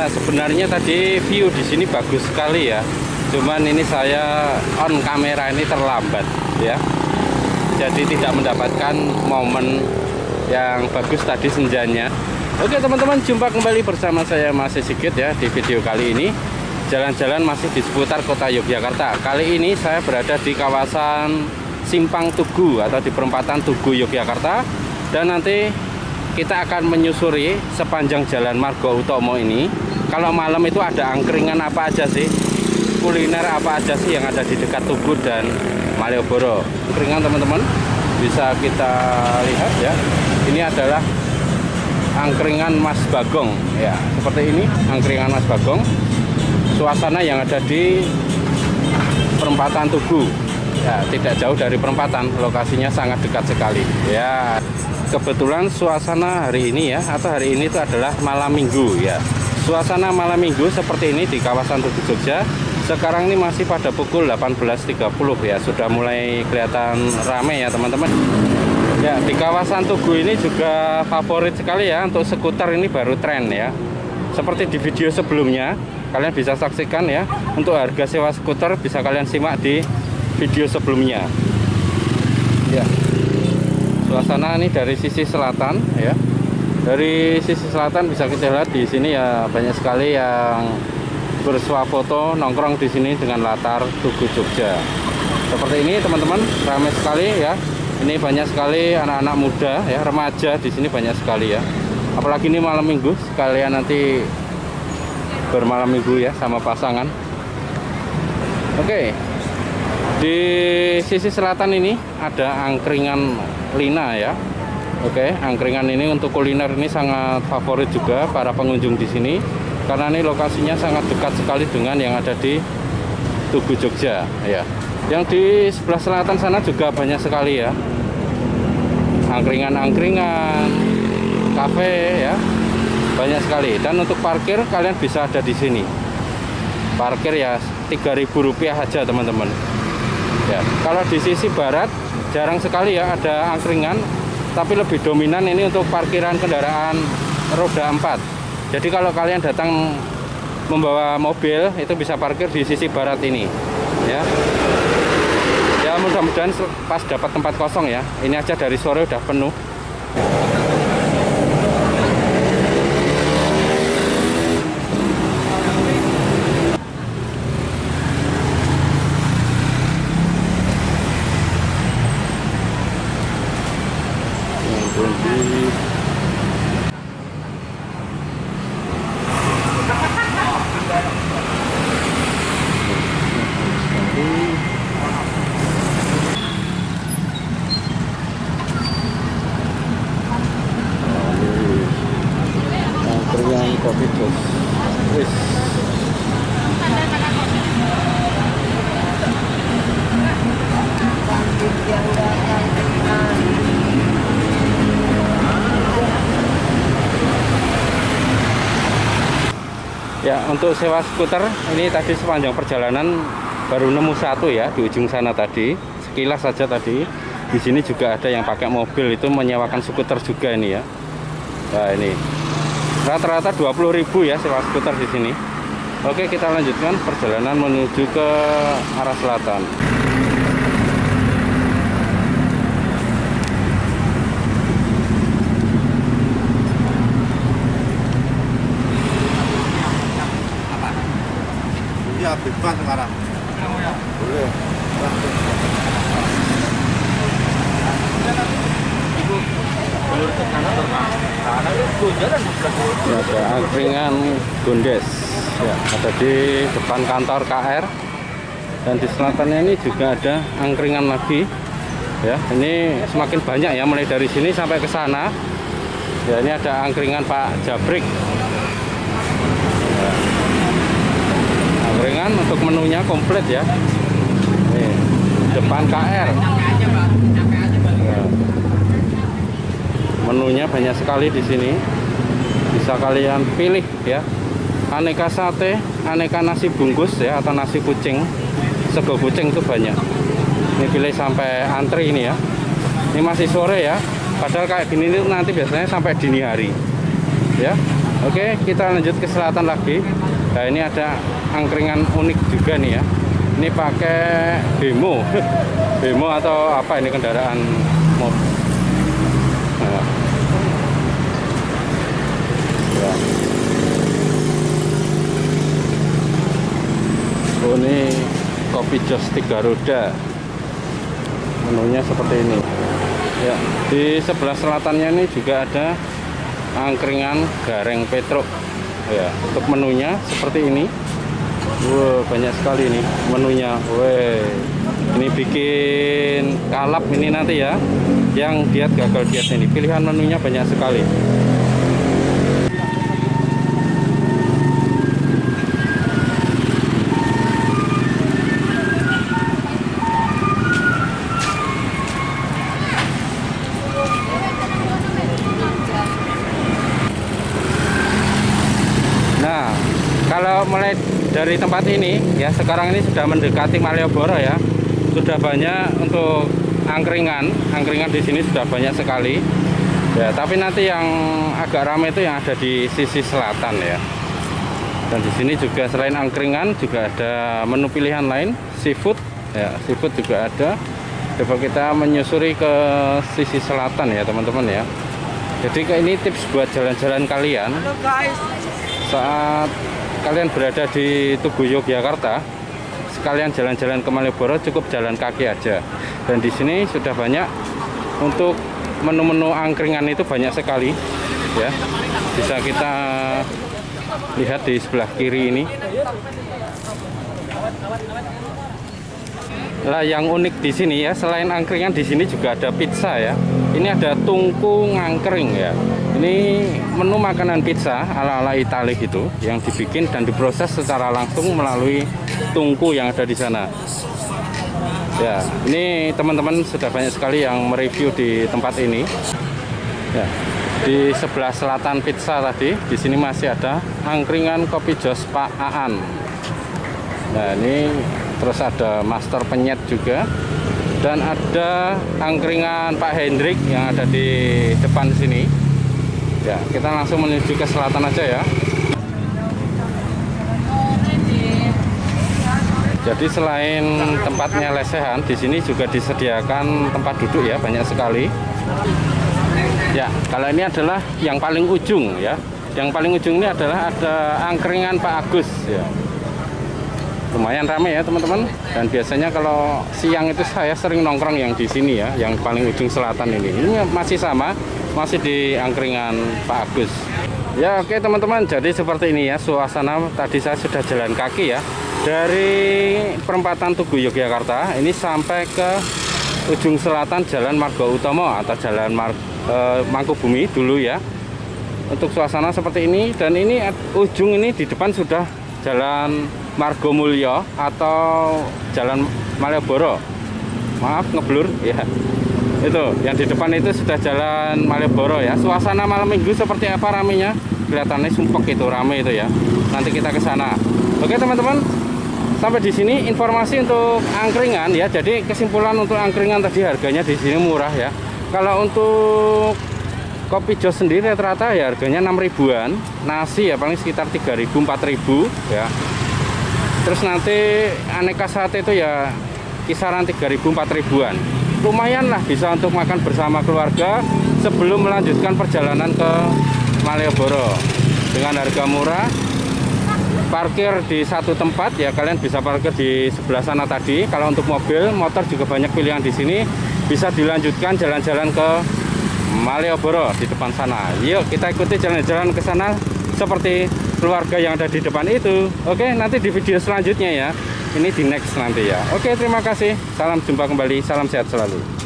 Nah, sebenarnya tadi view di sini bagus sekali ya. Cuman ini saya on kamera ini terlambat ya. Jadi tidak mendapatkan momen yang bagus tadi senjanya. Oke teman-teman, jumpa kembali bersama saya masih Sigit ya di video kali ini. Jalan-jalan masih di seputar kota Yogyakarta. Kali ini saya berada di kawasan Simpang Tugu atau di perempatan Tugu Yogyakarta. Dan nanti kita akan menyusuri sepanjang jalan Margo Utomo ini. Kalau malam itu ada angkringan apa aja sih? Kuliner apa aja sih yang ada di dekat Tugu dan Malioboro? Angkringan teman-teman bisa kita lihat ya. Ini adalah angkringan Mas Bagong ya. Seperti ini angkringan Mas Bagong. Suasana yang ada di perempatan Tugu. Ya, tidak jauh dari perempatan, lokasinya sangat dekat sekali. Ya, kebetulan suasana hari ini ya atau hari ini itu adalah malam minggu ya suasana malam minggu seperti ini di kawasan Tugu Jogja sekarang ini masih pada pukul 18.30 ya sudah mulai kelihatan ramai ya teman-teman. Ya di kawasan Tugu ini juga favorit sekali ya untuk skuter ini baru tren ya. Seperti di video sebelumnya kalian bisa saksikan ya untuk harga sewa skuter bisa kalian simak di video sebelumnya. Ya. Suasana ini dari sisi selatan ya dari sisi selatan bisa kita lihat di sini ya banyak sekali yang bersuah foto nongkrong di sini dengan latar Tugu Jogja. Seperti ini teman-teman ramai sekali ya. Ini banyak sekali anak-anak muda ya remaja di sini banyak sekali ya. Apalagi ini malam minggu sekalian nanti bermalam minggu ya sama pasangan. Oke di sisi selatan ini ada angkringan Lina ya. Oke, angkringan ini untuk kuliner ini sangat favorit juga para pengunjung di sini karena ini lokasinya sangat dekat sekali dengan yang ada di Tugu Jogja ya. Yang di sebelah selatan sana juga banyak sekali ya. Angkringan-angkringan, kafe ya. Banyak sekali dan untuk parkir kalian bisa ada di sini. Parkir ya Rp3.000 aja teman-teman. Ya, kalau di sisi barat jarang sekali ya ada angkringan tapi lebih dominan ini untuk parkiran kendaraan roda 4 jadi kalau kalian datang membawa mobil itu bisa parkir di sisi barat ini ya. Ya mudah-mudahan pas dapat tempat kosong ya. Ini aja dari sore udah penuh kopi wis Ya, untuk sewa skuter ini tadi sepanjang perjalanan baru nemu satu ya di ujung sana tadi. Sekilas saja tadi. Di sini juga ada yang pakai mobil itu menyewakan skuter juga ini ya. Nah, ini rata-rata 20.000 ya sewa skuter di sini. Oke, kita lanjutkan perjalanan menuju ke arah selatan. Bebas sekarang. Boleh. Ya, ada angkringan Gondes. Ya, ada di depan kantor KR dan di selatannya ini juga ada angkringan lagi. Ya ini semakin banyak ya mulai dari sini sampai ke sana. Ya ini ada angkringan Pak Jabrik angkringan untuk menunya komplit ya. Ini, depan KR ya. menunya banyak sekali di sini. Bisa kalian pilih ya. Aneka sate aneka nasi bungkus ya atau nasi kucing. Sego kucing itu banyak. Ini pilih sampai antri ini ya. Ini masih sore ya. Padahal kayak gini nanti biasanya sampai dini hari. Ya Oke, kita lanjut ke selatan lagi. Nah, ini ada angkringan unik juga nih ya. Ini pakai bemo, bemo atau apa ini kendaraan mobil. Nah. Ya. Oh, ini kopi jos tiga roda. Menunya seperti ini. Ya, di sebelah selatannya ini juga ada angkringan gareng petruk. Ya untuk menunya seperti ini. Wow banyak sekali ini menunya. Weh, ini bikin kalap ini nanti ya. Yang diet gagal diet ini. Pilihan menunya banyak sekali dari tempat ini ya sekarang ini sudah mendekati Malioboro ya. Sudah banyak untuk angkringan, angkringan di sini sudah banyak sekali. Ya, tapi nanti yang agak ramai itu yang ada di sisi selatan ya. Dan di sini juga selain angkringan juga ada menu pilihan lain, seafood. Ya, seafood juga ada. Coba kita menyusuri ke sisi selatan ya, teman-teman ya. Jadi ini tips buat jalan-jalan kalian saat kalian berada di Tugu Yogyakarta sekalian jalan-jalan ke Malioboro cukup jalan kaki aja. Dan di sini sudah banyak untuk menu-menu angkringan itu banyak sekali ya. Bisa kita lihat di sebelah kiri ini. Lah yang unik di sini ya selain angkringan di sini juga ada pizza ya. Ini ada tungku ngangkring ya ini menu makanan pizza ala-ala Itali gitu yang dibikin dan diproses secara langsung melalui tungku yang ada di sana. Ya ini teman-teman sudah banyak sekali yang mereview di tempat ini. Ya di sebelah selatan pizza tadi di sini masih ada angkringan kopi jos Pak Aan. Nah ini terus ada master penyet juga. Dan ada angkringan Pak Hendrik yang ada di depan sini ya kita langsung menuju ke selatan aja ya. Jadi selain tempatnya lesehan di sini juga disediakan tempat duduk ya banyak sekali. Ya kalau ini adalah yang paling ujung ya. Yang paling ujung ini adalah ada angkringan Pak Agus ya. Lumayan ramai ya teman-teman. Dan biasanya kalau siang itu saya sering nongkrong yang di sini ya yang paling ujung selatan ini. Ini masih sama masih di angkringan Pak Agus. Ya oke teman-teman. Jadi seperti ini ya suasana. Tadi saya sudah jalan kaki ya. Dari perempatan Tugu Yogyakarta ini sampai ke ujung selatan Jalan Margo Utomo atau Jalan Mar eh, Mangkubumi dulu ya. Untuk suasana seperti ini dan ini ujung ini di depan sudah Jalan Margo Mulyo atau Jalan Malioboro. Maaf ngeblur ya. Itu yang di depan itu sudah Jalan Malioboro ya. Suasana malam Minggu seperti apa ramenya? Kelihatannya sumpek itu rame itu ya. Nanti kita ke sana. Oke teman-teman. Sampai di sini informasi untuk angkringan ya. Jadi kesimpulan untuk angkringan tadi harganya di sini murah ya. Kalau untuk kopi jos sendiri rata-rata ya harganya 6 ribuan nasi ya paling sekitar 3 ribu 4 ribu ya terus nanti aneka sate itu ya kisaran 3 ribu 4 ribuan lumayan lah bisa untuk makan bersama keluarga sebelum melanjutkan perjalanan ke Malioboro dengan harga murah parkir di satu tempat ya kalian bisa parkir di sebelah sana tadi kalau untuk mobil motor juga banyak pilihan di sini bisa dilanjutkan jalan-jalan ke Malioboro di depan sana. Yuk kita ikuti jalan-jalan ke sana seperti keluarga yang ada di depan itu. Oke, nanti di video selanjutnya ya. Ini di next nanti ya. Oke, terima kasih. Salam jumpa kembali. Salam sehat selalu.